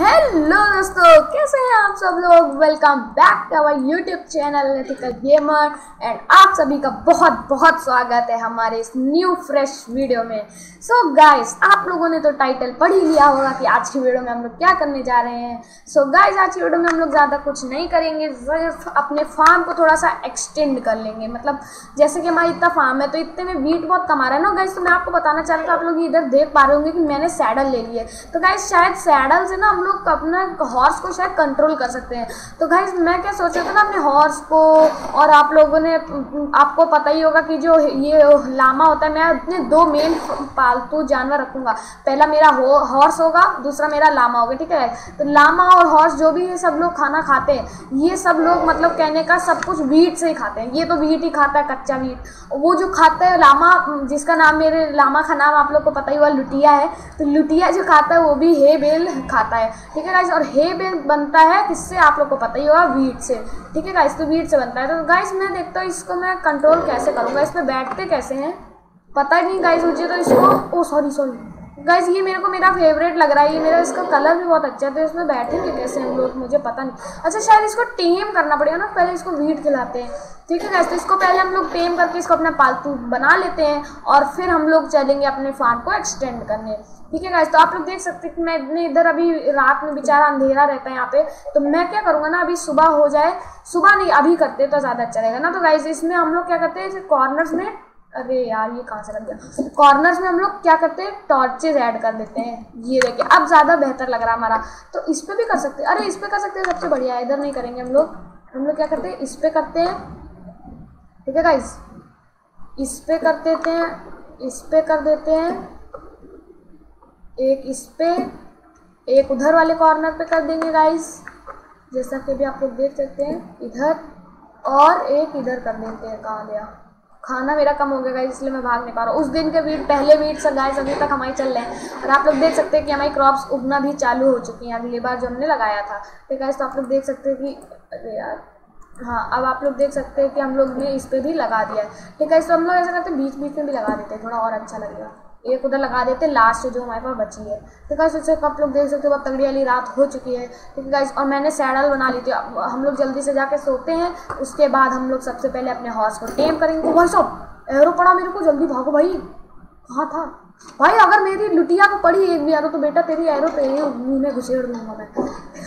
Hello दोस्तों, कैसे हैं आप सब लोग? Welcome back to our YouTube channel gamer and आप सभी का बहुत बहुत स्वागत है हमारे इस न्यू फ्रेश वीडियो में। सो so गाइस आप लोगों ने तो टाइटल पढ़ ही लिया होगा कि आज की वीडियो में हम लोग क्या करने जा रहे हैं। सो so गाइस आज की वीडियो में हम लोग ज़्यादा कुछ नहीं करेंगे, सिर्फ़ अपने फार्म को थोड़ा सा एक्सटेंड कर लेंगे। मतलब जैसे कि हमारा इतना फार्म है तो इतने में वीट बहुत कमा रहा है। ना गाइस तो मैं आपको बताना चाह रहा था आप लोग इधर देख पा रहे होंगे कि मैंने सैडल ले लिए तो गाइस शायद सैडल से ना हम लोग अपना हॉर्स को शायद कंट्रोल कर सकते हैं। तो गाइज़ मैं क्या सोच रहा था ना अपने हॉर्स को और आप लोगों ने, आपको पता ही होगा कि जो ये लामा होता है, मैं अपने दो मेन पालतू जानवर रखूँगा। पहला मेरा हॉर्स होगा, दूसरा मेरा लामा होगा, ठीक है? तो लामा और हॉर्स जो भी ये सब लोग खाना खाते हैं, ये सब लोग मतलब कहने का सब कुछ वीट से ही खाते हैं। ये तो वीट ही खाता है, कच्चा वीट वो जो खाता है लामा, जिसका नाम मेरे लामा का नाम आप लोग को पता ही हुआ लुटिया है। तो लुटिया जो खाता है, वो भी हे बेल खाता है। ठीक है गाइस और हे बेल बनता है, किससे? आप लोग को पता ही होगा वीट से। ठीक है गाइस तो वीट से बनता है। तो गाइस मैं देखता हूँ इसको मैं कंट्रोल कैसे करूँगा? इस पर बैठते कैसे हैं? पता नहीं गाइस मुझे तो इसको ओ सॉरी सॉरी गाइस ये मेरे को मेरा फेवरेट लग रहा है। ये मेरा इसका कलर भी बहुत अच्छा है तो इसमें बैठेंगे कैसे हम लोग? मुझे पता नहीं। अच्छा शायद इसको टेम करना पड़ेगा ना, पहले इसको वीट खिलाते हैं। ठीक है गाइस तो इसको पहले हम लोग टेम करके इसको अपना पालतू बना लेते हैं, और फिर हम लोग चलेंगे अपने फार्म को एक्सटेंड करने। ठीक है गाइस तो आप लोग देख सकते हैं कि मैं इतने इधर अभी रात में बेचारा अंधेरा रहता है यहाँ पे। तो मैं क्या करूँगा ना, अभी सुबह हो जाए, सुबह नहीं, अभी करते तो ज़्यादा अच्छा रहेगा ना। तो गाइस इसमें हम लोग क्या करते हैं कॉर्नर्स में, अरे यार, ये कहाँ से लग गया? कॉर्नर्स में हम लोग क्या करते हैं टॉर्चेज ऐड कर देते हैं। ये देखिए, अब ज़्यादा बेहतर लग रहा हमारा। तो इस पर भी कर सकते हैं। अरे इस पर कर सकते हैं, सबसे बढ़िया, इधर नहीं करेंगे हम लोग। हम लोग क्या करते हैं, इस पर करते हैं। ठीक है गाइस इस पर कर देते हैं, इस पर कर देते हैं। एक इस पे, एक उधर वाले कॉर्नर पे कर देंगे गाइस जैसा कि भी आप लोग देख सकते हैं, इधर और एक इधर कर देते हैं कहाँ गया खाना मेरा कम हो गया गाइस इसलिए मैं भाग नहीं पा रहा उस दिन के वीट पहले वीट से गाइस अभी तक हमारी चल रहे हैं। और आप लोग देख सकते हैं कि हमारी क्रॉप्स उगना भी चालू हो चुकी हैं। अगली बार जो हमने लगाया था। ठीक है तो आप लोग देख सकते हैं कि, अरे यार हाँ अब आप लोग देख सकते हैं कि हम लोग ने इस पर भी लगा दिया है। ठीक है तो हम लोग ऐसा करते हैं बीच बीच में भी लगा देते हैं, थोड़ा और अच्छा लगेगा। एक उधर लगा देते हैं लास्ट जो हमारे पास बची है। तो गाइस उससे आप लोग देख सकते हो अब तगड़ी वाली रात हो चुकी है। ठीक है गाइस और मैंने सैडल बना ली थी। हम लोग जल्दी से जाके सोते हैं, उसके बाद हम लोग सबसे पहले अपने हॉर्स को टेम करेंगे। तो भाई साहब एरो पड़ा मेरे को, जल्दी भागो भाई। कहाँ था? भाई, अगर मेरी लुटिया को पड़ी एक भी एरो तो बेटा तेरी एरो तेरे मुँह में घुसेड़ दूँगा मैं।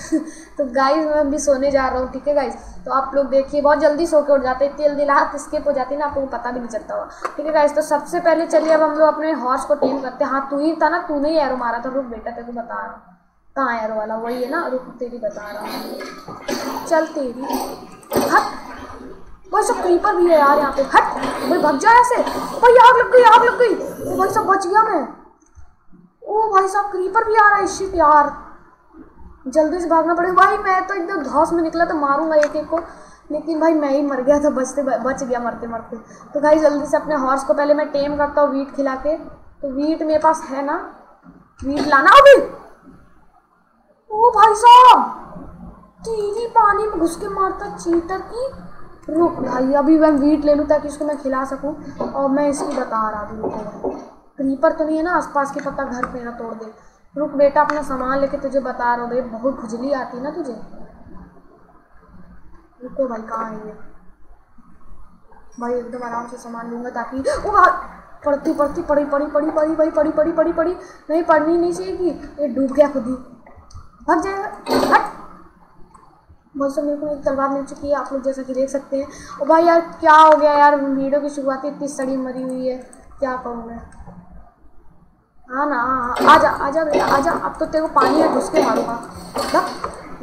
तो गाइस मैं भी सोने जा रहा हूँ, ठीक है गाइस तो आप लोग देखिए, बहुत जल्दी सो के उठ जाते हैं। तेल दिलात स्किप हो जाती है ना, आप लोगों को पता भी नहीं चलता हुआ ठीक है गाइस तो सबसे पहले चलिए, अब हम लोग अपने हॉर्स को टेम करते हैं। हाँ तू ही था ना, तूने ही एरो मारा था। रुक बेटा, तेरे को बता रहा हूँ। कहाँ एरो वाला? वही है ना? रुक, तेरी बता रहा हूँ। चल तेरी। हट। भाई सब क्रीपर भी है यार यहाँ पे। हट। भाई, भाग जा ऐसे भाई, आग लग गई, आग लग गई। भाई, सब बच गया मैं। ओ भाई साहब क्रीपर भी आ रहा है। शिट यार। जल्दी से भागना पड़ेगा। भाई, मैं तो एकदम धौस में निकला तो मारूँगा एक एक को। लेकिन भाई, मैं ही मर गया था, बचते बच गया मरते मरते। तो भाई, जल्दी से अपने हॉर्स को पहले मैं टेम करता हूँ वीट खिला के। तो वीट मेरे पास है ना? वीट लाना अभी? ओ भाई साहब टीवी पानी में घुस के मारता चीटर की। रुक भाई, अभी मैं वीट ले लूँ ताकि इसको मैं खिला सकूँ। और मैं इसकी बता रहा हूँ क्रीपर तो नहीं है ना आसपास के पत्ता घर पे ना, तोड़ दे। रुक बेटा, अपना सामान लेके तुझे बता रहा हूँ भाई, बहुत खुजली आती है ना तुझे। रुको भाई, कहाँ है ये? भाई, एकदम आराम से सामान लूँगा ताकि ओ पढ़ती पढ़ती, पढ़ी पढ़ी पढ़ी पढ़ी भाई पढ़ी पढ़ी पढ़ी पढ़ी। नहीं, पढ़नी नहीं चाहिए ये डूब गया खुद ही। भाग जाएगा सब मेरे को एक तलवार मिल चुकी है, आप लोग जैसा कि देख सकते हैं। और भाई, यार, क्या हो गया यार? वीडियो की शुरुआत इतनी सड़ी मरी हुई है। क्या कहूँ मैं? हाँ ना हाँ आजा आजा बेटा, आजा। अब तो तेरे को पानी में घुस के मारूँगा।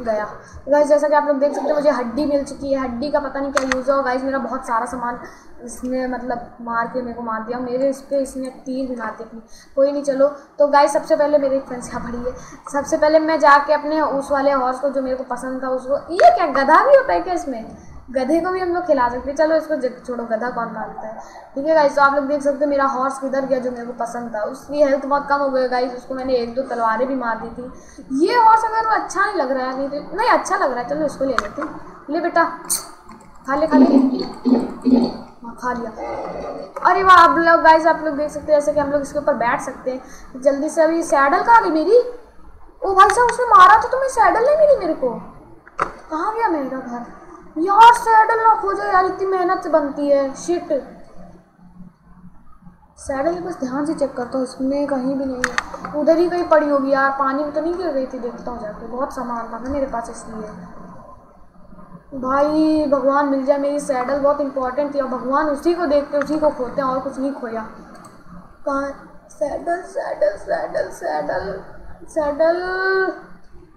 गया। गाइस जैसा कि आप लोग देख सकते हैं, मुझे हड्डी मिल चुकी है। हड्डी का पता नहीं क्या यूज़ है गाइस मेरा बहुत सारा सामान इसने मतलब मार के मेरे को मार दिया। मेरे इस पर इसने तीर भी मार दी कोई नहीं, चलो। तो गाइस सबसे पहले मेरे एक फ्रेंड्स यहाँ पड़ी है। सबसे पहले मैं जाके अपने उस वाले हॉर्स को, जो मेरे को पसंद था, उसको ये क्या गधा भी होता है क्या इसमें? गधे को भी हम लोग खिला सकते हैं। चलो इसको छोड़ो, गधा कौन पालता है? ठीक है गाइस तो आप लोग देख सकते हैं मेरा हॉर्स किधर गया जो मेरे को पसंद था। उसकी हेल्थ बहुत कम हो गई गाइस उसको मैंने एक दो तलवारें भी मार दी थी। ये हॉर्स अगर वो अच्छा नहीं लग रहा है, नहीं तो नहीं अच्छा लग रहा है। चलो इसको ले लेते ले बेटा, खा ले खा ले। हाँ खा लिया। अरे वाह, आप लोग गाइस आप लोग देख सकते हैं जैसे कि हम लोग इसके ऊपर बैठ सकते हैं। जल्दी से अभी सैडल कहाँ गई मेरी? ओ भाई साहब, उसने मारा था तो मैं सैडल नहीं मिली मेरे को? कहाँ गया मेरा घर? यार सैडल ना खोजो यार, इतनी मेहनत से बनती है। शिट सैडल बस ध्यान से चेक करता हूँ, इसमें कहीं भी नहीं है। उधर ही कहीं पड़ी होगी यार, पानी में तो नहीं गिर रही थी, देखता हूँ जाके। बहुत सामान था ना मेरे पास इसलिए। भाई, भगवान मिल जाए मेरी सैडल बहुत इंपॉर्टेंट थी। और भगवान उसी को देखते, उसी को खोते हैं, और कुछ नहीं खोया। कहाँ saddle saddle saddle saddle saddle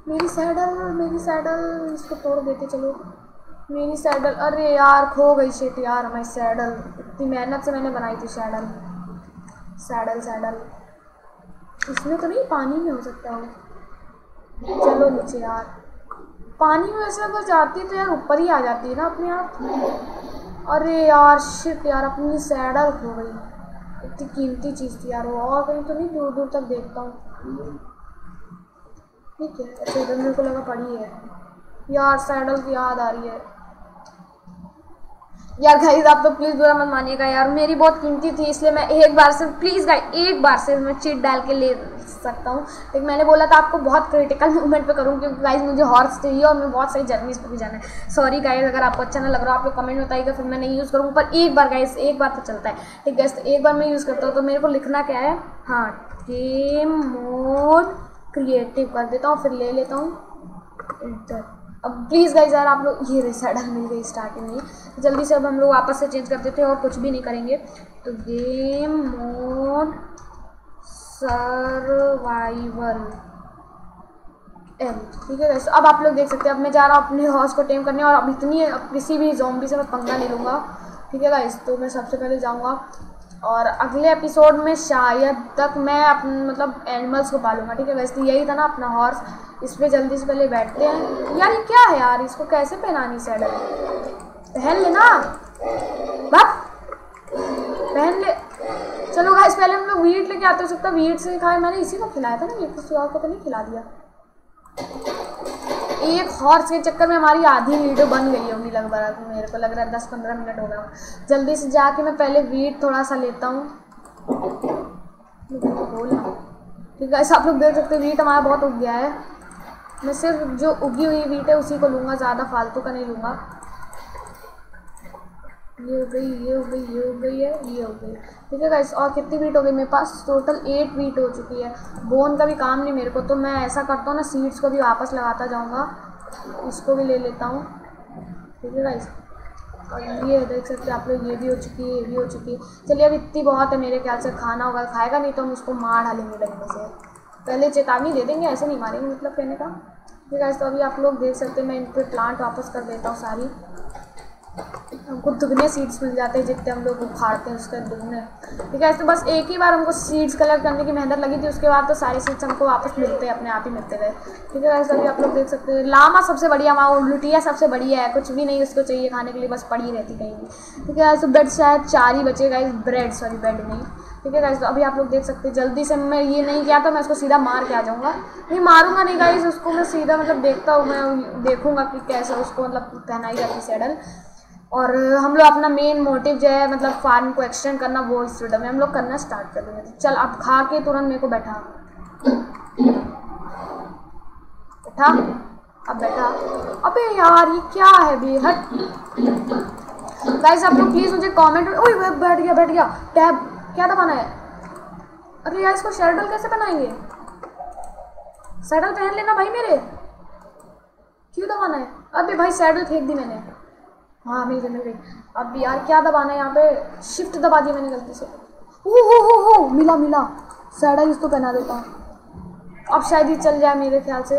मेरी सैडल मेरी सैडल इसको तोड़ देते, चलो। मेरी सैडल, अरे यार, खो गई शेट यार मैं सैडल। इतनी मेहनत से मैंने बनाई थी सैडल। Saddle saddle. इसमें तो नहीं, पानी में हो सकता हो। चलो नीचे यार। पानी में वैसे अगर जाती है तो यार ऊपर ही आ जाती है ना अपने आप। अरे यार शिट यार, अपनी सैडल खो गई। इतनी कीमती चीज़ थी यार वो, और कहीं तो नहीं, दूर दूर तक देखता हूँ। ठीक है इधर मेरे को लगा पड़ी है। यार, सैडल की याद आ रही है। यार गाइज़ आप तो प्लीज़ बुरा मत मानिएगा यार। मेरी बहुत कीमती थी, इसलिए मैं एक बार से प्लीज़ गाइस एक बार से मैं चीट डाल के ले सकता हूँ। लेकिन मैंने बोला था आपको बहुत क्रिटिकल मूवमेंट पे करूँ क्योंकि गाइज़ मुझे हॉर्स चाहिए और मैं बहुत सारी जर्नीज पर भी जाना है। सॉरी गाइज़ अगर आपको अच्छा ना लग रहा आप लोग कमेंट बताइएगा फिर मैं नहीं यूज़ करूँगा, पर एक बार गाइस एक बार तो चलता है। ठीक है तो एक बार मैं यूज़ करता हूँ तो मेरे को लिखना क्या है? हाँ गेम मोड क्रिएटिव कर देता हूँ, फिर ले लेता हूँ। इंटर अब प्लीज़ गाइज़ यार, आप लोग, ये रिसाइडल मिल गई स्टार्टिंग में जल्दी से अब हम लोग वापस से चेंज कर देते हैं और कुछ भी नहीं करेंगे। तो गेम मोड सर्वाइवल एल ठीक है गाइस अब आप लोग देख सकते हैं, अब मैं जा रहा हूँ अपने हॉर्स को टेम करने और अब इतनी, अब किसी भी जॉम्बी से मैं पंगा नहीं लूँगा। ठीक है गाइस तो मैं सबसे पहले जाऊँगा। और अगले एपिसोड में शायद तक मैं अपने मतलब एनिमल्स को पालूँगा, ठीक है? वैसे तो यही था ना अपना हॉर्स इस पर जल्दी से पहले बैठते हैं। यार, ये क्या है यार? इसको कैसे पहनानी सैडल पहन लेना। बस पहन ले। चलो गाइस पहले हम लोग वीट लेके आते हो। सकता वीट से खाए। मैंने इसी को खिलाया था ना वीट को को तो नहीं खिला दिया। एक हॉर्स के चक्कर में हमारी आधी वीडियो बन गई होगी लगभग मेरे को लग रहा है दस पंद्रह मिनट हो गया जल्दी से जाके मैं पहले वीट थोड़ा सा लेता हूँ। ठीक है आप लोग देख सकते हैं, वीट हमारा बहुत उग गया है। मैं सिर्फ़ जो उगी हुई वीट है उसी को लूँगा, ज़्यादा फालतू का नहीं लूँगा। ये हो गई, ये हो गई, ये हो गई है, ये हो गई। ठीक है गाइस और कितनी वीट हो गई मेरे पास? टोटल एट वीट हो चुकी है। बोन का भी काम नहीं मेरे को तो मैं ऐसा करता हूँ ना सीड्स को भी वापस लगाता जाऊँगा। इसको भी ले लेता हूँ। ठीक है गाइस और ये देख सकते आप लोग, ये भी हो चुकी है, ये भी हो चुकी है। चलिए अब इतनी बहुत है मेरे ख्याल से, खाना होगा, खाएगा नहीं तो हम उसको मार डालेंगे डंडे से। पहले चेतावनी दे देंगे, ऐसे नहीं मारेंगे मतलब कहने का। ठीक है तो अभी आप लोग देख सकते हैं, मैं इन पर प्लांट वापस कर देता हूँ सारी। हमको दुगने सीड्स मिल जाते हैं, जितने हम लोग उखाड़ते हैं उसके दुगने। ठीक है तो बस एक ही बार हमको सीड्स कलेक्ट करने की मेहनत लगी थी, उसके बाद तो सारे सीड्स हमको वापस मिलते हैं अपने आप ही मिलते गए। ठीक है अभी आप लोग देख सकते हैं, लामा सबसे बढ़िया वहाँ लुटिया सबसे बढ़िया है, कुछ भी नहीं उसको चाहिए खाने के लिए, बस पड़ी रहती कहीं भी। ठीक है तो ब्रेड शायद चार ही बचेगा इस ब्रेड सॉरी ब्रेड नहीं। ठीक है गाइस तो अभी आप लोग देख सकते हैं, जल्दी से मैं ये नहीं किया था, मैं उसको सीधा मार के आ जाऊँगा। नहीं, मारूँगा नहीं गाइस उसको मैं सीधा मतलब देखता हूँ, मैं देखूँगा कि कैसे उसको मतलब पहनाई जाती सैडल और हम लोग अपना मेन मोटिव जो है मतलब फार्म को एक्सटेंड करना, वो इस वीडियो में हम लोग करना स्टार्ट कर देंगे। चल, अब खा के तुरंत मेरे को बैठा। बैठा अब बैठा। अबे यार, ये क्या है बे हट गाइस आप लोग प्लीज़ मुझे कमेंट ओए बैठ गया बैठ गया। टैब क्या दबाना है? अरे यार, इसको शर्टल कैसे बनाएँगे? सैडल पहन लेना भाई मेरे। क्यों दबाना है? अबे भाई सैडल फेंक दी मैंने। हाँ मिल गई मिल गई। अब यार क्या दबाना है यहाँ पे? शिफ्ट दबा दिया मैंने गलती से। ओ हो हो हो मिला मिला। सैडल तो पहना देता हूँ। अब शायद ही चल जाए मेरे ख्याल से।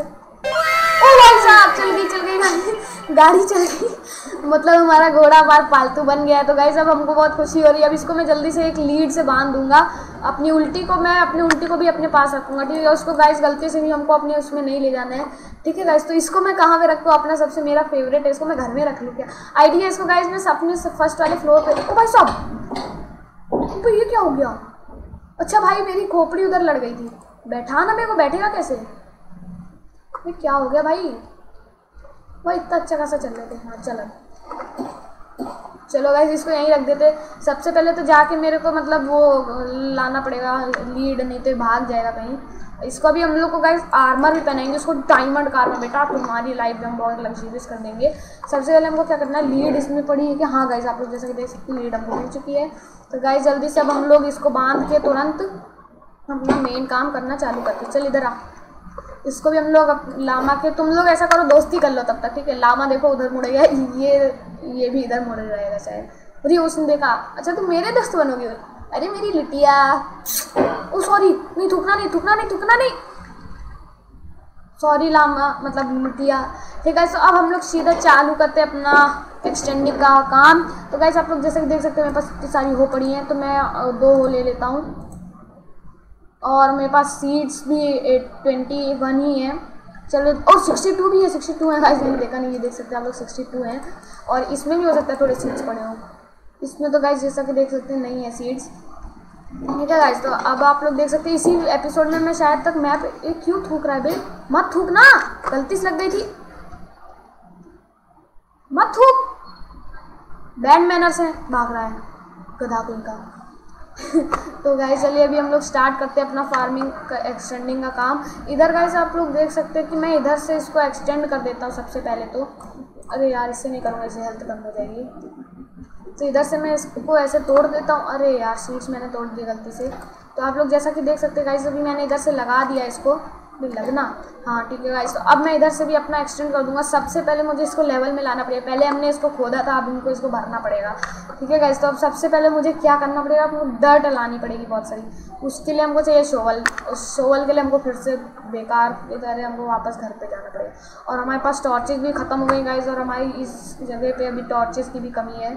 भाई साहब चल गई चल गई गाड़ी गाड़ी चल गई मतलब हमारा घोड़ा बार पालतू बन गया है तो गाइस अब हमको बहुत खुशी हो रही है अब इसको मैं जल्दी से एक लीड से बाँध दूँगा अपनी उल्टी को। मैं अपनी उल्टी को भी अपने पास रखूँगा ठीक है उसको गाइस गलती से भी हमको अपने उसमें नहीं ले जाना है ठीक है गाइस तो इसको मैं कहाँ पे रखूँ अपना सबसे मेरा फेवरेट है इसको मैं घर में रख लूँ क्या आइडिया इसको गाइस मैं अपने फ़र्स्ट वाले फ्लोर पर ओ भाई साहब तो ये क्या हो गया अच्छा भाई मेरी खोपड़ी उधर लड़ गई थी बैठा ना मेरे को बैठेगा कैसे ये क्या हो गया भाई? भाई, इतना अच्छा खासा चल रहे थे हाँ चलो। चलो गाइस इसको यहीं रख देते। सबसे पहले तो जाके मेरे को मतलब वो लाना पड़ेगा लीड नहीं तो भाग जाएगा कहीं। इसको भी हम लोग को गाइस आर्मर भी पहनाएँगे, उसको डायमंड का आर्मर बेटा, तुम्हारी लाइफ में हम बहुत लग्जरियस कर देंगे। सबसे पहले हमको क्या करना है लीड इसमें पड़ी है कि हाँ गाइस आप लोग जैसे कि देख सकते हैं लीड हमको मिल चुकी है। तो गाइस जल्दी से अब हम लोग इसको बाँध के तुरंत अपना मेन काम करना चालू करते चल, इधर आ। इसको भी हम लोग लामा के, तुम लोग ऐसा करो, दोस्ती कर लो तब तक, ठीक है? लामा देखो उधर मुड़े गया, ये ये भी इधर मुड़े रहेगा शायद। अरे, उसने देखा अच्छा तुम मेरे दोस्त बनोगे? अरे, मेरी लिटिया। ओ सॉरी नहीं, थूकना नहीं थूकना नहीं थूकना नहीं। सॉरी लामा मतलब लिटिया। ठीक है तो अब हम लोग सीधा चालू करते हैं अपना एक्सटेंडिंग का काम। तो गैस आप लोग जैसे देख सकते हैं, मेरे पास इतनी सारी हो पड़ी हैं तो मैं दो हो ले लेता हूँ। और मेरे पास सीड्स भी ट्वेंटी वन ही है। चलो, और सिक्सटी टू भी है सिक्सटी टू है। गाइस मैंने देखा नहीं, ये देख सकते हैं आप लोग सिक्सटी टू हैं। और इसमें भी हो सकता है थोड़े सीड्स पड़े हों। इसमें तो गाइस जैसा कि देख सकते हैं, नहीं है सीड्स ठीक है गाइस तो अब आप लोग देख सकते हैं, इसी एपिसोड में मैं शायद तक मैप क्यों थूक रहा है भाई मत थूकना गलती से लग गई थी। मत थूक! बैड मैनर्स है, भाग रहा है गधा कोई का तो गाइस चलिए अभी हम लोग स्टार्ट करते हैं अपना फ़ार्मिंग का एक्सटेंडिंग का काम। इधर गाइस आप लोग देख सकते हैं कि मैं इधर से इसको एक्सटेंड कर देता हूँ सबसे पहले तो। अरे यार, इससे नहीं करूँगा इसे हेल्थ कम हो जाएगी। तो इधर से मैं इसको ऐसे तोड़ देता हूँ। अरे यार सीट्स मैंने तोड़ दी गलती से। तो आप लोग जैसा कि देख सकते हैं गाइस अभी मैंने इधर से लगा दिया इसको। लगना। हाँ ठीक है गाइस तो अब मैं इधर से भी अपना एक्सटेंड कर दूँगा। सबसे पहले मुझे इसको लेवल में लाना पड़ेगा। पहले हमने इसको खोदा था, अब इनको इसको भरना पड़ेगा। ठीक है गाइस तो अब सबसे पहले मुझे क्या करना पड़ेगा? आपको डर्ट लानी पड़ेगी बहुत सारी। उसके लिए हमको चाहिए शोवल उस शोवल के लिए हमको फिर से बेकार तरह हमको वापस घर पर जाना पड़ेगा। और हमारे पास टॉर्चेज भी ख़त्म हो गई गाइज़ और हमारी इस जगह पर अभी टॉर्चेज की भी कमी है।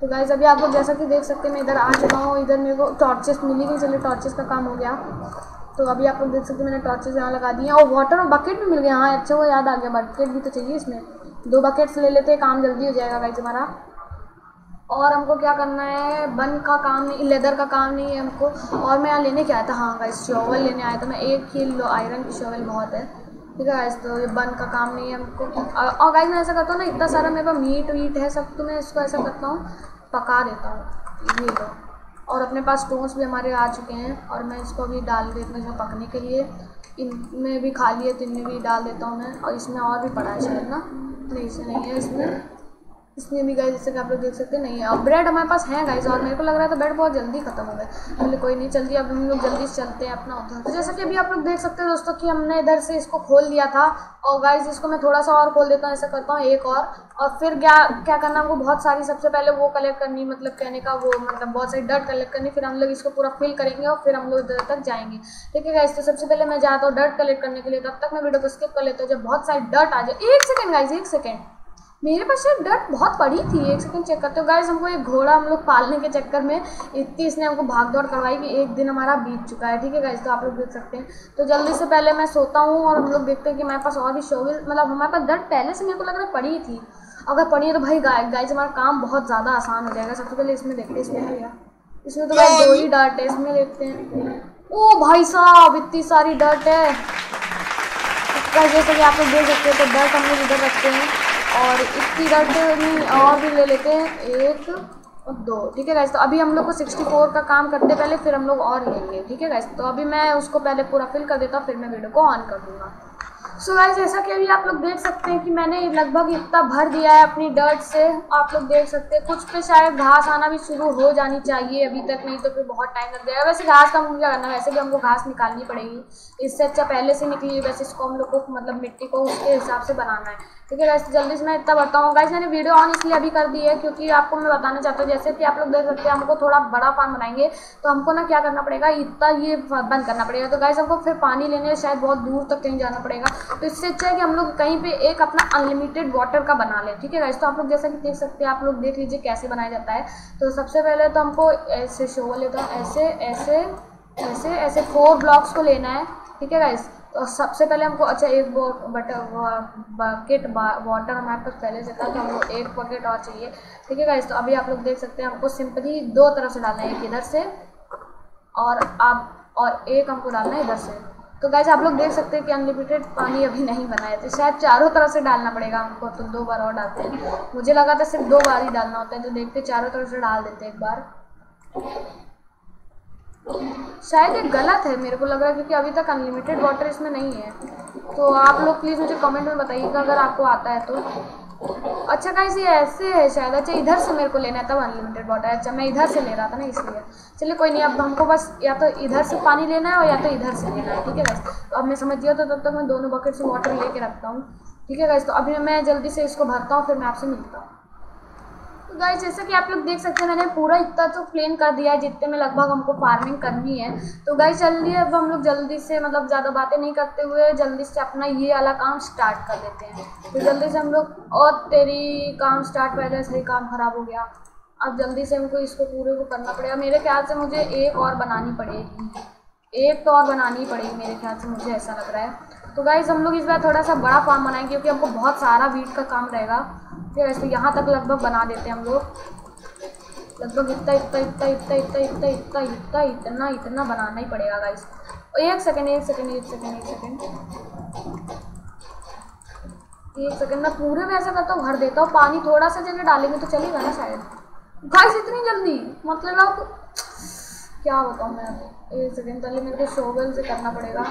तो गाइज़ अभी आप लोग जैसा कि देख सकते हैं, मैं इधर आ चुका हूँ। इधर मेरे को टॉर्चेस मिली नहीं, चलिए टॉर्चेस का काम हो गया। तो अभी आप लोग देख सकते हैं, मैंने टॉर्चेस यहाँ लगा दिए और वाटर और बकेट भी मिल गया हाँ अच्छा वो याद आ गया। बकेट भी तो चाहिए इसमें। दो बकेट्स ले लेते हैं, काम जल्दी हो जाएगा गाइज़ हमारा। और हमको क्या करना है बन का काम नहीं लेदर का काम नहीं है हमको। और मैं यहाँ लेने क्या आया था? हाँ गाइस शोवल लेने आया था मैं। एक ही लो आयरन की शॉवल बहुत है। ठीक है गाइस तो ये बन का काम नहीं है हमको। और गाइस मैं ऐसा करता हूँ ना, इतना सारा मेरे पास मीट वीट है सब तो मैं इसको ऐसा करता हूँ, पका देता हूँ। ये लो। और अपने पास स्टोन्स भी हमारे आ चुके हैं और मैं इसको अभी डाल देता हूँ पकने के लिए इनमें भी खाली है तो इनमें भी डाल देता हूँ मैं और इसमें और भी पड़ा है शायद ना? नहीं, इसमें नहीं है इसमें। इसमें भी गाइस जैसे कि आप लोग देख सकते हैं, नहीं है। और ब्रेड हमारे पास है गाइस और मेरे को लग रहा था ब्रेड बहुत जल्दी खत्म हो गए बोले कोई नहीं चलती अब हम लोग जल्दी से चलते हैं अपना उधर। तो जैसा कि अभी आप लोग देख सकते हैं दोस्तों कि हमने इधर से इसको खोल दिया था, और गाइस इसको मैं थोड़ा सा और खोल देता हूँ, ऐसा करता हूँ, एक और। और फिर क्या क्या करना, हमको बहुत सारी, सबसे पहले वो कलेक्ट करनी मतलब कहने का वो मतलब बहुत सारी डर्ट कलेक्ट करनी, फिर हम लोग इसको पूरा फिल करेंगे और फिर हम लोग इधर तक जाएँगे। ठीक है गाइस तो सबसे पहले मैं जाता हूँ डर्ट कलेक्ट करने के लिए, तब तक मैं वीडियो को स्किप कर लेता हूँ, जब बहुत सारी डर्ट आ जाए। एक सेकेंड गाइज़ एक सेकेंड मेरे पास शायद डट बहुत पड़ी थी, एक सेकंड चेक करते हो गाइस हमको एक घोड़ा हम लोग पालने के चक्कर में इतनी इसने हमको भाग दौड़ करवाई कि एक दिन हमारा बीत चुका है, ठीक है गाइस तो आप लोग देख सकते हैं। तो जल्दी से पहले मैं सोता हूँ और हम लोग देखते हैं कि हमारे पास और भी शोविल मतलब हमारे पास डट पहले से मेरे को लग रहा है पड़ी थी। अगर पड़ी है तो भाई गाय से हमारा काम बहुत ज़्यादा आसान हो जाएगा। सबसे पहले इसमें देखते हैं, इसमें क्या? इसमें तो भाई दो ही डट है, इसमें देखते हैं। ओ भाई साहब, इतनी सारी डट है। जैसे कि आप लोग देख सकते हैं तो डट हम लोग इधर रखते हैं। और इसकी रट और भी ले लेते हैं। एक और दो, ठीक है गैस तो अभी हम लोग को 64 का काम करते पहले फिर हम लोग और लेंगे, ठीक है गैस तो अभी मैं उसको पहले पूरा फिल कर देता हूँ, फिर मैं वीडियो को ऑन कर दूँगा। सो गाइज़ जैसा कि अभी आप लोग देख सकते हैं कि मैंने लगभग इतना भर दिया है अपनी डर्ट से। आप लोग देख सकते हैं, कुछ पे शायद घास आना भी शुरू हो जानी चाहिए अभी तक, नहीं तो फिर बहुत टाइम लग जाएगा। वैसे घास का हमको क्या करना वैसे भी हमको घास निकालनी पड़ेगी। इससे अच्छा पहले से निकली, वैसे इसको हम लोग को मतलब मिट्टी को उसके हिसाब से बनाना है। ठीक है गाइस जल्दी से मैं इतना बताऊँ। गाइस मैंने वीडियो ऑन इसलिए अभी कर दी है क्योंकि आपको मैं बताना चाहता हूँ, जैसे कि आप लोग देख सकते हैं, हमको थोड़ा बड़ा फार्म बनाएँगे तो हमको ना क्या करना पड़ेगा? इतना ये बंद करना पड़ेगा। तो गाइस हमको फिर पानी लेने शायद बहुत दूर तक कहीं जाना पड़ेगा। तो इससे अच्छा है कि हम लोग कहीं पर एक अपना अनलिमिटेड वाटर का बना लें, ठीक है गाइस तो आप लोग जैसा कि देख सकते हैं, आप लोग देख लीजिए कैसे बनाया जाता है। तो सबसे पहले तो हमको ऐसे शो लेता हूँ, ऐसे ऐसे ऐसे ऐसे फोर ब्लॉक्स को लेना है, ठीक है गाइस सबसे पहले हमको अच्छा एक बटर बकेट वाटर हमारे पास पहले से था तो हमको एक बकेट और चाहिए। ठीक है गाइस तो अभी आप लोग देख सकते हैं, हमको सिंपली दो तरफ़ से डालना है, एक इधर से और आप, और एक हमको डालना है इधर से। तो गाइज़ आप लोग देख सकते हैं कि अनलिमिटेड पानी अभी नहीं बनाए थे। शायद चारों तरफ़ से डालना पड़ेगा हमको तो दो बार और डालते हैं। मुझे लगा था सिर्फ़ दो बार ही डालना होता है तो देखते चारों तरफ़ से डाल देते एक बार। शायद ये गलत है, मेरे को लग रहा है क्योंकि अभी तक अनलिमिटेड वाटर इसमें नहीं है। तो आप लोग प्लीज़ मुझे कमेंट में बताइएगा अगर आपको आता है तो। अच्छा गाइस ये ऐसे है शायद। अच्छा इधर से मेरे को लेना है तब अनलिमिटेड वाटर अच्छा मैं इधर से ले रहा था ना, इसलिए। चलिए, कोई नहीं, अब हमको बस या तो इधर से पानी लेना है और या तो इधर से लेना है, ठीक है गाइस तो अब मैं समझ गया तो तब तक मैं दोनों बकेट से वाटर लेके रखता हूँ। ठीक है गाइस तो अभी मैं जल्दी से इसको भरता हूँ, फिर मैं आपसे मिलता हूँ। तो गाइस जैसे कि आप लोग देख सकते हैं, मैंने पूरा इतना तो प्लेन कर दिया है, जितने में लगभग हमको फ़ार्मिंग करनी है। तो गाइस चलिए अब हम लोग जल्दी से मतलब ज़्यादा बातें नहीं करते हुए, जल्दी से अपना ये वाला काम स्टार्ट कर देते हैं। तो जल्दी से हम लोग, और तेरी काम स्टार्ट पहले से काम ख़राब हो गया। अब जल्दी से हमको इसको पूरे को करना पड़ेगा। मेरे ख्याल से मुझे एक और बनानी पड़ेगी। एक तो और बनानी पड़ेगी, मेरे ख्याल से मुझे ऐसा लग रहा है। तो गाइज़ हम लोग इस बार थोड़ा सा बड़ा फार्म बनाएँगे, क्योंकि हमको बहुत सारा वीट का काम रहेगा। फिर ऐसे यहाँ तक लगभग बना देते हैं हम लोग। लगभग इतना इतना इतना इतना इतना इतना इतना इतना इतना इतना बनाना ही पड़ेगा गाइस एक सेकंड एक सेकंड एक सेकंड एक सेकंड एक सेकंड मैं पूरे में ऐसा करता हूँ भर देता हूँ, पानी थोड़ा सा जगह डालेंगे तो चलेगा ना शायद। गाइस इतनी जल्दी? मतलब आप क्या बताऊँ मैं एक सेकेंड पहले मेरे को शोगल से करना पड़ेगा।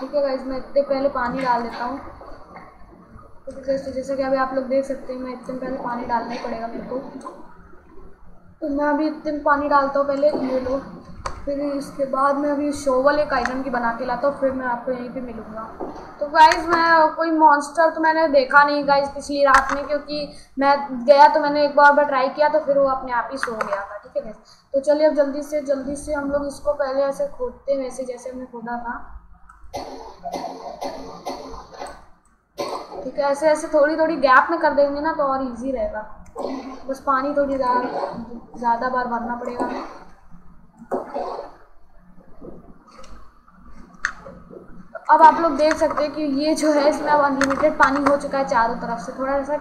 ठीक है गाइस मैं इतने पहले पानी डाल देता हूँ। तो जैसे जैसे कि अभी आप लोग देख सकते हैं, मैं इतने पहले पानी डालना ही पड़ेगा मेरे को। तो मैं अभी इतने पानी डालता हूँ पहले ये लो, फिर इसके बाद मैं अभी शोवल एक आइटम की बना के लाता हूँ, फिर मैं आपको यहीं पे मिलूँगा। तो गाइज़ मैं कोई मॉन्स्टर तो मैंने देखा नहीं गाइज़ पिछली रात में, क्योंकि मैं गया तो मैंने एक बार बार ट्राई किया तो फिर वो अपने आप ही सो गया था, ठीक है गाइज़ तो चलिए अब जल्दी से जल्दी से हम लोग इसको पहले ऐसे खोदते हैं, वैसे जैसे हमने खोदा था। ठीक है, ऐसे ऐसे थोड़ी थोड़ी गैप में कर देंगे ना तो और इजी रहेगा। बस पानी थोड़ी ज़्यादा बार भरना पड़ेगा। अब आप लोग देख सकते हैं कि ये जो है, इसमें अब अनलिमिटेड पानी हो चुका है चारों तरफ़ से। थोड़ा सा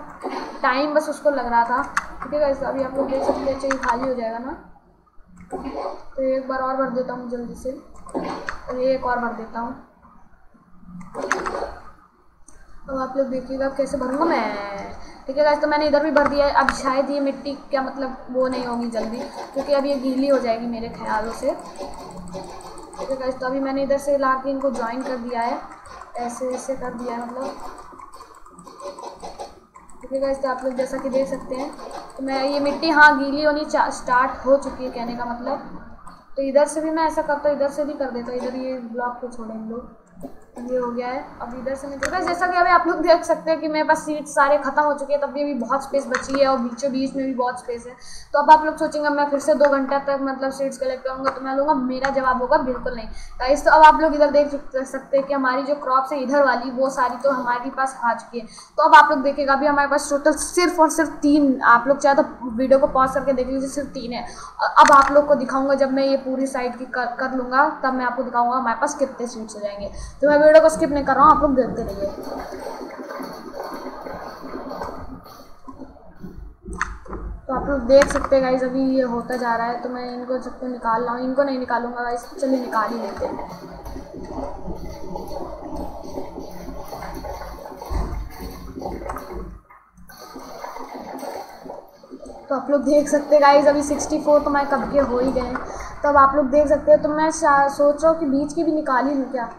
टाइम बस उसको लग रहा था। ठीक है वैसे अभी आप लोग देख सकते हैं चाहिए खाली हो जाएगा ना। तो एक बार और भर देता हूँ जल्दी से। तो एक और भर देता हूँ। अब आप लोग देखिएगा कैसे भरूँगा मैं। ठीक है गाइस तो मैंने इधर भी भर दिया है। अब शायद ये मिट्टी क्या मतलब वो नहीं होगी जल्दी, क्योंकि अब ये गीली हो जाएगी मेरे ख्यालों से। ठीक है गाइस तो अभी मैंने इधर से ला के इनको ज्वाइन कर दिया है। ऐसे ऐसे कर दिया है मतलब। ठीक है गाइस तो आप लोग जैसा कि देख सकते हैं तो मैं ये मिट्टी हाँ गीली होनी स्टार्ट हो चुकी है कहने का मतलब। तो इधर से भी मैं ऐसा करता हूँ, इधर से भी कर देता हूँ, इधर ये ब्लॉक को छोड़ें लोग। ये हो गया है। अब इधर से देखा जैसा कि अभी आप लोग देख सकते हैं कि मेरे पास सीट सारे खत्म हो चुके हैं। तब भी अभी बहुत स्पेस बची है और बीचों बीच में भी बहुत स्पेस है। तो अब आप लोग सोचेंगे, मैं फिर से दो घंटे तक मतलब सीट्स कलेक्ट करूँगा तो मैं लूँगा। मेरा जवाब होगा, बिल्कुल नहीं। गाइस तो अब आप लोग इधर देख सकते हैं कि हमारी जो क्रॉप्स है इधर वाली, वो सारी तो हमारे पास आ चुकी है। तो अब आप लोग देखेगा, अभी हमारे पास टोटल सिर्फ़ और सिर्फ़ तीन आप लोग चाहे तो वीडियो को पॉज करके देख लीजिए, सिर्फ़ तीन है। अब आप लोग को दिखाऊँगा, जब मैं ये पूरी साइड की कर लूँगा, तब मैं आपको दिखाऊँगा हमारे पास कितने सीट्स हो जाएँगे। तो मैं वीडियो को स्किप नहीं कर रहा हूँ आप लोग देखते रहिए। तो आप लोग देख सकते हैं गाइज़ अभी ये होता जा रहा है तो मैं इनको सबको निकाल रहा हूँ, इनको नहीं निकालूँगा गाइज़ चलिए निकाल ही लेते हैं। तो आप लोग देख सकते हैं गाइज़ अभी 64 तो मैं कब के हो ही गए तो अब आप लोग देख सकते हैं तो मैं सोच रहा हूँ कि बीच की भी निकाल ही लूँ क्या?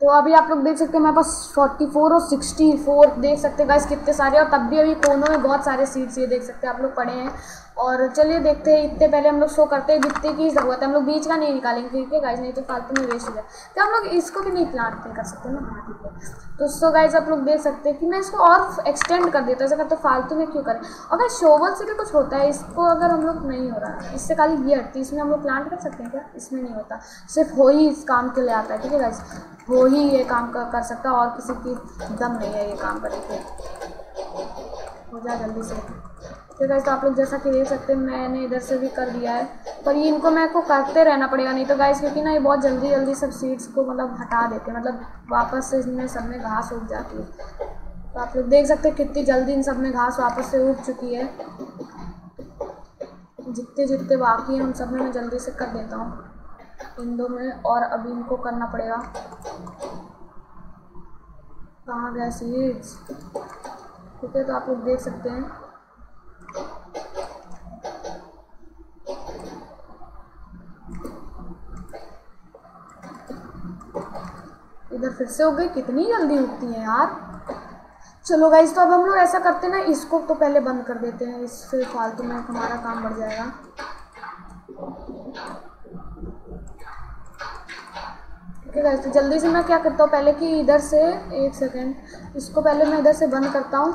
तो अभी आप लोग देख सकते हैं, मेरे पास 44 और 64 देख सकते हैं गाइस कितने सारे और तब भी अभी कोनों में बहुत सारे सीट्स ये देख सकते हैं, आप लोग पड़े हैं। और चलिए देखते हैं इतने पहले हम लोग शो करते हैं जितने की ज़रूरत है हम लोग बीच का नहीं निकालेंगे ठीक है गाइज़ नहीं तो फालतू में वेस्ट हो जाए तो हम लोग इसको भी नहीं प्लांट नहीं कर सकते ना हाँ ठीक है। तो सो गाइज़ आप लोग देख सकते हैं कि मैं इसको और एक्सटेंड कर देता हूँ ऐसा करते फालतू में क्यों करें? अगर शोवल से भी कुछ होता है? इसको अगर हम लोग नहीं हो रहा है इससे खाली ये हटती इसमें हम लोग प्लांट कर सकते हैं क्या? इसमें नहीं होता। सिर्फ़ हो ही इस काम के लिए आता है ठीक है गाइज़ वो ही ये काम कर, सकता है और किसी की दम नहीं है ये काम करने के हो जाए जल्दी से। ठीक है तो आप लोग जैसा कि देख सकते हैं, मैंने इधर से भी कर दिया है। पर ये इनको मेरे को करते रहना पड़ेगा, नहीं तो गाइस क्योंकि ना ये बहुत जल्दी जल्दी सब सीड्स को मतलब हटा देते हैं मतलब वापस से इनमें सब में घास उग जाती है। तो आप लोग देख सकते हैं कितनी जल्दी इन सब में घास वापस से उग चुकी है। जितने जितने बाकी हैं, उन सब में मैं जल्दी से कर देता हूँ। इन दो में और अभी इनको करना पड़ेगा। कहाँ गया सीड्स ठीक है तो आप लोग देख सकते हैं। इधर फिर से हो गई। कितनी जल्दी उठती है यार। चलो गाइज़ तो अब हम लोग ऐसा करते ना, इसको तो पहले बंद कर देते हैं। इससे फालतू में हमारा काम बढ़ जाएगा। ठीक है गाइज़ तो जल्दी से मैं क्या करता हूँ, पहले कि इधर से, एक सेकेंड इसको पहले मैं इधर से बंद करता हूँ।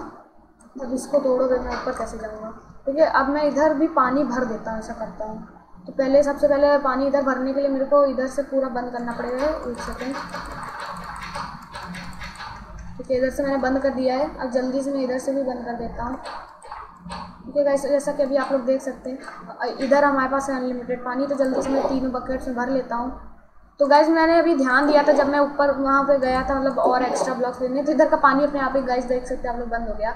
अब इसको तोड़ोगे मैं ऊपर कैसे जाऊँगा ठीक है, अब मैं इधर भी पानी भर देता हूँ, ऐसा करता हूँ। तो पहले, सबसे पहले पानी इधर भरने के लिए मेरे को इधर से पूरा बंद करना पड़ेगा, एक सेकेंड ठीक है, इधर से मैंने बंद कर दिया है। अब जल्दी से मैं इधर से भी बंद कर देता हूँ। ठीक है जैसे जैसा कि अभी आप लोग देख सकते हैं इधर हमारे पास है अनलिमिटेड पानी तो जल्दी से मैं तीनों बकेट्स में भर लेता हूँ। तो गैस मैंने अभी ध्यान दिया था जब मैं ऊपर वहाँ पे गया था मतलब और एक्स्ट्रा ब्लॉक्स लेने। तो इधर का पानी अपने आप ही गैस देख सकते हैं, आप लोग बंद हो गया।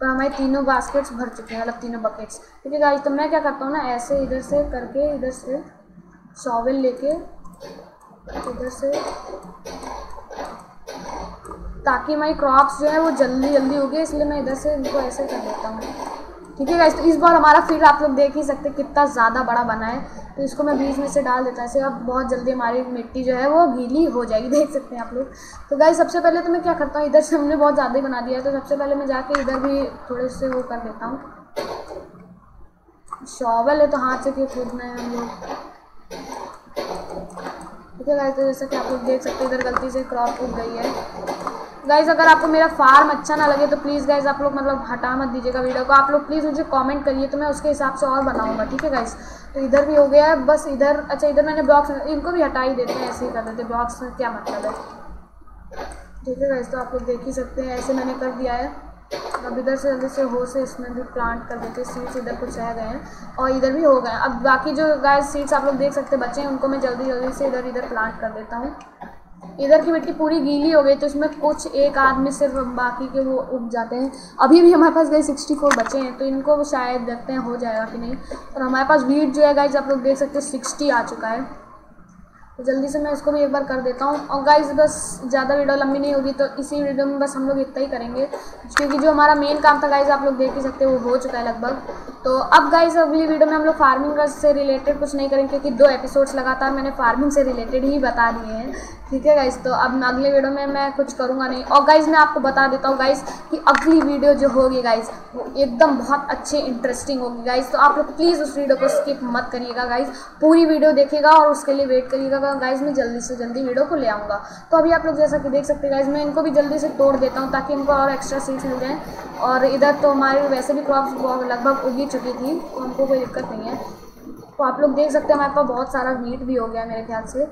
पर हमारे तीनों बास्केट्स भर चुके हैं मतलब तीनों बकेट्स ठीक है गाइज़ तो मैं क्या करता हूँ ना, ऐसे इधर से करके, इधर से शॉवल लेके, इधर से, ताकि हमारी क्रॉप्स जो है वो जल्दी जल्दी उगे, इसलिए मैं इधर से इनको ऐसे कर देता हूँ। ठीक है तो इस बार हमारा फ़ील्ड आप लोग देख ही सकते कितना ज़्यादा बड़ा बना है। तो इसको मैं बीच में से डाल देता हूँ। अब बहुत जल्दी हमारी मिट्टी जो है वो गीली हो जाएगी, देख सकते हैं आप लोग। तो गाइस सबसे पहले तो मैं क्या करता हूँ, इधर से हमने बहुत ज़्यादा ही बना दिया है। तो सबसे पहले मैं जाके इधर भी थोड़े से वो कर देता हूँ। शॉवल है तो हाथ से क्यों कूदना है हम लोग? ठीक है गाइस तो जैसा कि आप लोग देख सकते हैं, इधर गलती से क्रॉप उग गई है। गाइज़ अगर आपको मेरा फार्म अच्छा ना लगे तो प्लीज़ गाइज़ आप लोग मतलब हटा मत दीजिएगा वीडियो को। आप लोग प्लीज़ मुझे कमेंट करिए तो मैं उसके हिसाब से और बनाऊँगा, ठीक है गाइज़ तो इधर भी हो गया है, बस इधर अच्छा इधर मैंने ब्लॉक्स इनको भी हटा ही देते हैं, ऐसे ही कर देते ब्लॉक्स में क्या मतलब है? ठीक है गाइज़ तो आप लोग देख ही सकते हैं, ऐसे मैंने कर दिया है। अब इधर से जल्दी से हो से इसमें भी प्लांट कर देते सीड्स इधर कुछ रह गए हैं, और इधर भी हो गए अब बाकी जो गाय सीड्स आप लोग देख सकते हैं, बच्चे हैं, उनको मैं जल्दी जल्दी से इधर इधर प्लांट कर देता हूँ। इधर की मिट्टी पूरी गीली हो गई तो इसमें कुछ एक आदमी सिर्फ़ बाकी के वो उग जाते हैं। अभी भी हमारे पास गए सिक्सटी बचे हैं तो इनको शायद देखते हैं, हो जाएगा कि नहीं। और हमारे पास वीट जो है गाइज़ आप लोग देख सकते हैं सिक्सटी आ चुका है। तो जल्दी से मैं इसको भी एक बार कर देता हूँ। और गाइज़ बस ज़्यादा वीडियो लंबी नहीं होगी तो इसी वीडियो में बस हम लोग इतना ही करेंगे। क्योंकि जो हमारा मेन काम था गाइज़ आप लोग देख ही सकते हैं, वो हो चुका है लगभग। तो अब गाइज़ अगली वीडियो में हम लोग फ़ार्मिंग से रिलेटेड कुछ नहीं करेंगे, क्योंकि दो एपिसोड्स लगातार मैंने फ़ार्मिंग से रिलेटेड ही बता दिए हैं। ठीक है गाइज़ तो अब अगले वीडियो में मैं कुछ करूँगा नहीं। और गाइज़ मैं आपको बता देता हूँ गाइज़ कि अगली वीडियो जो होगी गाइज़ वो एकदम बहुत अच्छी इंटरेस्टिंग होगी। गाइज़ तो आप लोग प्लीज़ उस वीडियो को स्किप मत करिएगा गाइज़ पूरी वीडियो देखेगा और उसके लिए वेट करिएगा। गाइज़ मैं जल्दी से जल्दी वीडियो को ले आऊँगा। तो अभी आप लोग जैसा कि देख सकते हैं गाइज़ मैं इनको भी जल्दी से तोड़ देता हूँ ताकि इनको और एक्स्ट्रा सीट्स मिल जाएँ। और इधर तो हमारी वैसे भी क्रॉप्स लगभग उगी चुकी थी तो हमको कोई दिक्कत नहीं है। तो आप लोग देख सकते हैं, हमारे पास बहुत सारा वीट भी हो गया मेरे ख्याल से।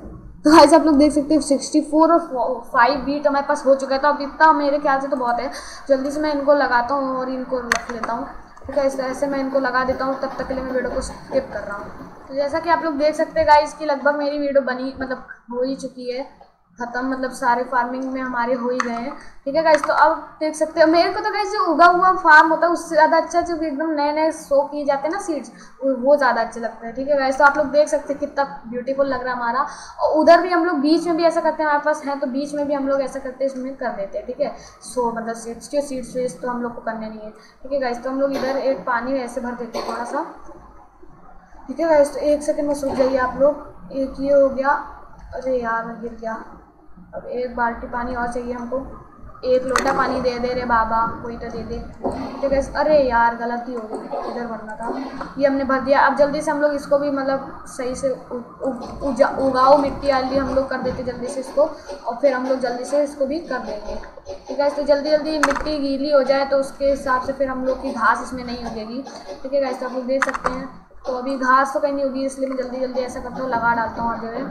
तो गाइस आप लोग देख सकते हैं सिक्सटी फोर और फाइव बीट हमारे पास हो चुका है। तो अब इतना मेरे ख्याल से तो बहुत है। जल्दी से मैं इनको लगाता हूँ और इनको रख लेता हूँ। ठीक है इस तरह से मैं इनको लगा देता हूँ, तब तक के लिए मैं वीडियो को स्किप कर रहा हूँ। तो जैसा कि आप लोग देख सकते हैं गाइस की लगभग मेरी वीडियो बनी मतलब हो ही चुकी है। ख़त्म मतलब सारे फ़ार्मिंग में हमारे हो ही गए हैं। ठीक है गाइज़ तो अब देख सकते हो, मेरे को तो गाइज़ जो उगा हुआ फार्म होता है, उससे ज़्यादा अच्छा जो एकदम नए नए शो किए जाते हैं ना सीड्स वो ज़्यादा अच्छे लगते हैं। ठीक है गाइज़ तो आप लोग देख सकते हैं कितना ब्यूटीफुल लग रहा है हमारा। और उधर भी हम लोग बीच में भी ऐसा करते हैं, हमारे पास है तो बीच में भी हम लोग ऐसा करते हैं, इसमें कर देते हैं। ठीक है? सो मतलब सीड्स के सीड्स वेस्ट तो हम लोग को करने नहीं है। ठीक है गाइज़ तो हम लोग इधर एक पानी ऐसे भर देते हैं थोड़ा सा। ठीक है गाइज़ तो एक सेकेंड में सूख जाइए आप लोग। एक ये हो गया। अरे यार मैं गिर गया अब एक बाल्टी पानी और चाहिए हमको। एक लोटा पानी दे दे रे बाबा, कोई तो दे दे। ठीक है अरे यार, गलती हो गई। इधर भरना था। ये हमने भर दिया। अब जल्दी से हम लोग इसको भी मतलब सही से उगाओ, मिट्टी वाली हम लोग कर देते जल्दी से इसको। और फिर हम लोग जल्दी से इसको भी कर देंगे। ठीक है तो जल्दी जल्दी मिट्टी गीली हो जाए तो उसके हिसाब से फिर हम लोग की घास इसमें नहीं उगेगी। ठीक है गाइस तो आप लोग देख सकते हैं। तो अभी घास तो कहीं नहीं होगी इसलिए मैं जल्दी जल्दी ऐसा करता हूँ, लगा डालता हूँ आगे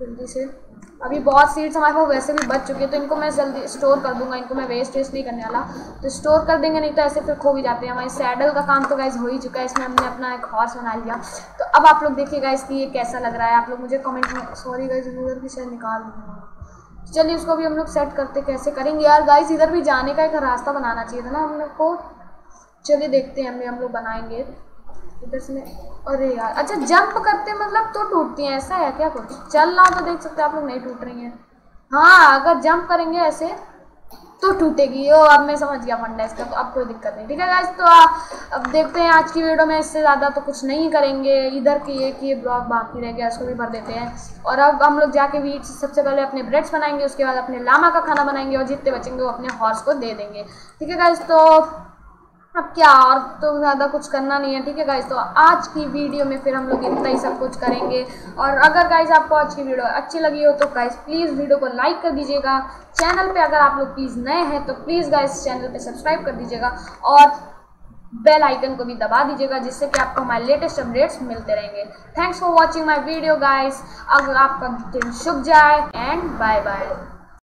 जल्दी से। अभी बहुत सीड्स हमारे पास वैसे भी बच चुके हैं तो इनको मैं जल्दी स्टोर कर दूँगा, इनको मैं वेस्ट वेस्ट नहीं करने वाला। तो स्टोर कर देंगे, नहीं तो ऐसे फिर खो भी जाते हैं। हमारे सैडल का काम तो गाइज़ हो ही चुका है, इसमें हमने अपना एक हॉर्स बना लिया। तो अब आप लोग देखिए गाइज़ कि ये कैसा लग रहा है। आप लोग मुझे कमेंट में सॉरी गाइज़ उधर भी शायद निकाल दूँगा चलिए, उसको भी हम लोग सेट करते, कैसे करेंगे? यार गाइज़ इधर भी जाने का एक रास्ता बनाना चाहिए था ना हम लोग को। चलिए देखते हैं हमें हम लोग बनाएँगे। इधर से अरे यार अच्छा जंप करते मतलब तो टूटती हैं ऐसा है क्या कुछ? चल रहा तो देख सकते हैं आप लोग नहीं टूट रही हैं। हाँ अगर जंप करेंगे ऐसे तो टूटेगी। ओ अब मैं समझ गया फंडा इसका तो अब कोई दिक्कत नहीं। ठीक है गाइस तो आ, अब देखते हैं आज की वीडियो में इससे ज़्यादा तो कुछ नहीं करेंगे। इधर की ये ब्लॉग बाकी रह गया उसको भी भर देते हैं। और अब हम लोग जाके वीट सबसे पहले अपने ब्रेड्स बनाएँगे उसके बाद अपने लामा का खाना बनाएँगे और जितने बचेंगे वो अपने हॉर्स को दे देंगे। ठीक है गाइस तो अब क्या, और तो ज़्यादा कुछ करना नहीं है, ठीक है गाइज़ तो आज की वीडियो में फिर हम लोग इतना ही सब कुछ करेंगे। और अगर गाइज़ आपको आज की वीडियो अच्छी लगी हो तो गाइज़ प्लीज़ वीडियो को लाइक कर दीजिएगा। चैनल पे अगर आप लोग प्लीज़ नए हैं तो प्लीज़ गाइज़ चैनल पे सब्सक्राइब कर दीजिएगा। और बेल आइकन को भी दबा दीजिएगा, जिससे कि आपको हमारे लेटेस्ट अपडेट्स मिलते रहेंगे। Thanks for watching my video guys अगर आपका दिन शुभ जाए एंड बाय बाय